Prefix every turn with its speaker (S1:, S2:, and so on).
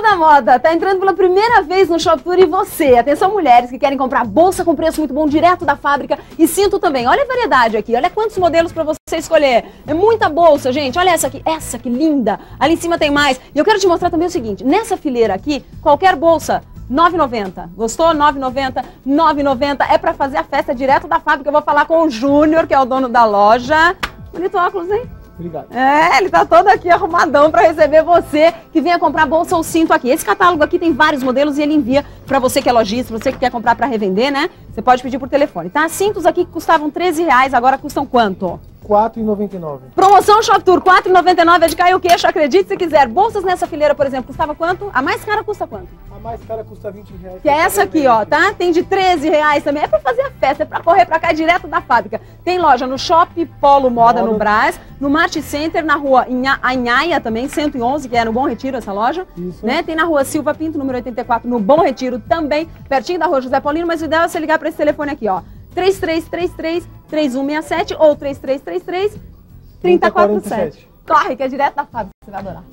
S1: da moda, tá entrando pela primeira vez no Shop Tour e você, atenção mulheres que querem comprar bolsa com preço muito bom direto da fábrica e cinto também. Olha a variedade aqui, olha quantos modelos para você escolher. É muita bolsa, gente. Olha essa aqui, essa que linda. Ali em cima tem mais. E eu quero te mostrar também o seguinte, nessa fileira aqui, qualquer bolsa 9,90. Gostou? 9,90. 9,90 é para fazer a festa direto da fábrica. Eu vou falar com o Júnior, que é o dono da loja. Bonito óculos, hein?
S2: Obrigado.
S1: É, ele tá todo aqui arrumadão para receber você que venha comprar bolsa ou cinto aqui. Esse catálogo aqui tem vários modelos e ele envia para você que é lojista, você que quer comprar para revender, né? Você pode pedir por telefone, tá? Cintos aqui que custavam 13 reais, agora custam quanto?
S2: R$ 4,99.
S1: Promoção Shop Tour, R$ 4,99 é de cair o queixo, acredite se quiser. Bolsas nessa fileira, por exemplo, custava quanto? A mais cara custa quanto?
S2: A mais cara custa 20 reais.
S1: Que é essa aqui, ó, tá? Tem de 13 reais também. É pra fazer a festa, é pra correr pra cá direto da fábrica. Tem loja no Shop Polo Moda,
S2: Moda.
S1: no Brás, no Mart Center, na rua Inha- Anhaia também, 111, que é no Bom Retiro essa loja.
S2: Isso.
S1: Né? Tem na rua Silva Pinto, número 84, no Bom Retiro também, pertinho da rua José Paulino, mas o ideal é você ligar pra esse telefone aqui, ó. 3333 3167 ou 3333 3047. Corre, que é direto da fábrica, você vai adorar.